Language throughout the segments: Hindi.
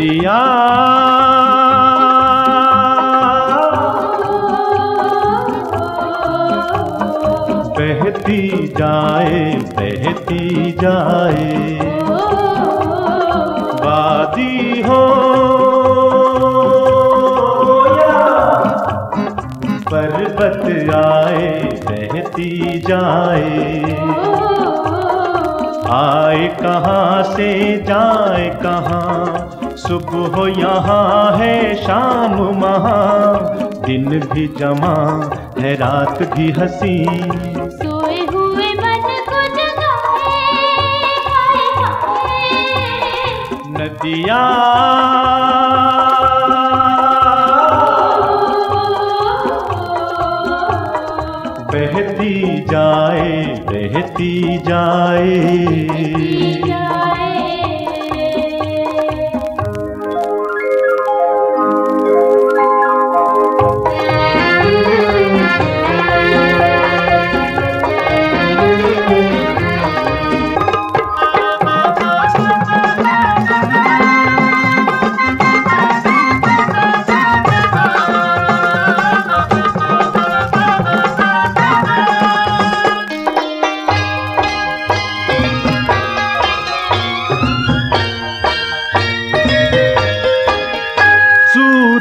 नदिया बहती जाए बहती जाए। वादी हो। पर्वत आए, बहती जाए। आए कहाँ से, जाए कहाँ। सुबह यहाँ है शाम महा दिन भी जमा है रात भी हँसी। सोए हुए मन को जगाए हाय हाय। नदिया। बहती जाए। बहती जाए।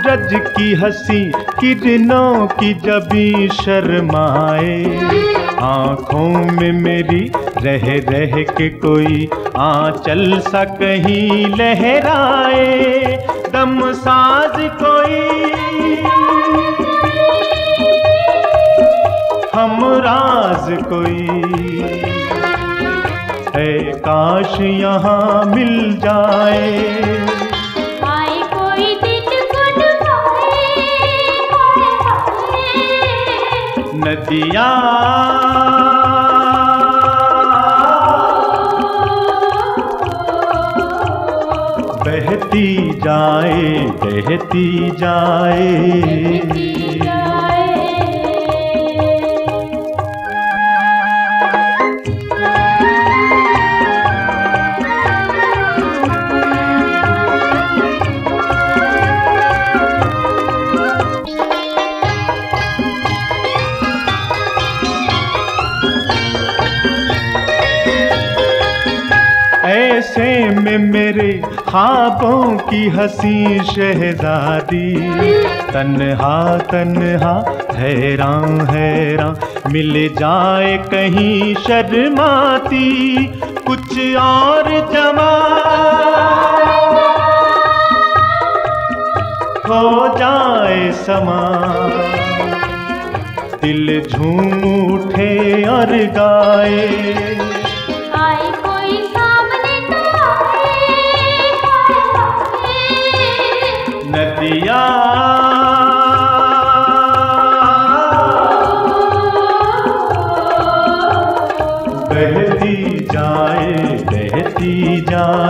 सूरज की हँसी किरणों की जबी शर्माए, आँखों में मेरी रह रह के कोई आंचल सा कहीं लहराए, दम साज कोई। हम राज कोई। है काश यहाँ मिल जाए। हाय जाए बहती जाए। बहती जाए। ऐसे में मेरे ख्वाबों की हँसी शहजादी। तन्हा तन्हा, हैरान हैरान, मिल जाए कहीं शर्माती, कुछ और जमा। हो जाए समा। दिल झूम उठे और गाए। बहती जाए बहती जाए